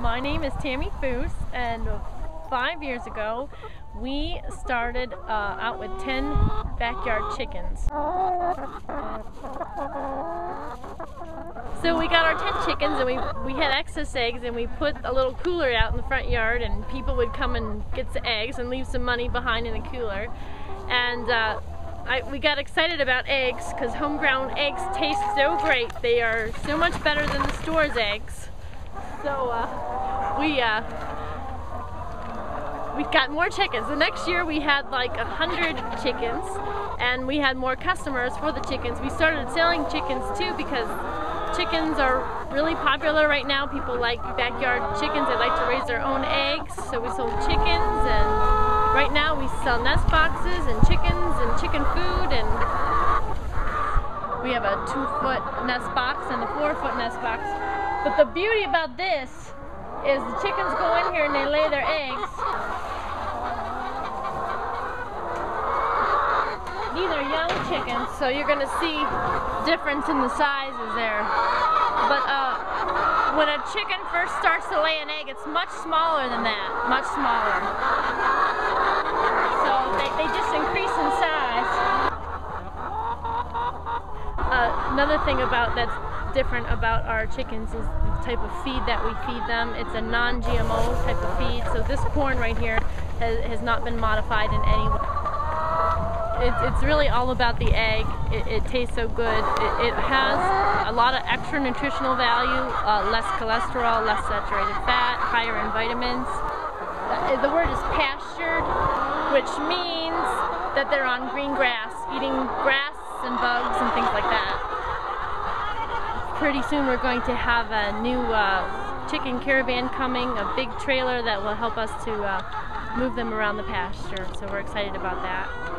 My name is Tammy Foose, and five years ago, we started uh, out with 10 backyard chickens. So we got our 10 chickens and we, we had excess eggs and we put a little cooler out in the front yard and people would come and get the eggs and leave some money behind in the cooler. And uh, I, we got excited about eggs because homegrown eggs taste so great. They are so much better than the store's eggs. So uh, we uh, we got more chickens. The next year we had like a hundred chickens and we had more customers for the chickens. We started selling chickens too because chickens are really popular right now. People like backyard chickens. They like to raise their own eggs. So we sold chickens and right now we sell nest boxes and chickens and chicken food and we have a two foot nest box and a four foot nest box. But the beauty about this is the chickens go in here and they lay their eggs. These are young chickens, so you're gonna see difference in the sizes there. But uh, when a chicken first starts to lay an egg, it's much smaller than that, much smaller. So they, they just increase in size. Uh, another thing about that's different about our chickens is the type of feed that we feed them. It's a non-GMO type of feed, so this corn right here has, has not been modified in any way. It, it's really all about the egg. It, it tastes so good. It, it, has a lot of extra nutritional value, uh, less cholesterol, less saturated fat, higher in vitamins. The, the word is pastured, which means that they're on green grass, eating grass and bugs and things like that pretty soon we're going to have a new uh, chicken caravan coming, a big trailer that will help us to uh, move them around the pasture. So we're excited about that.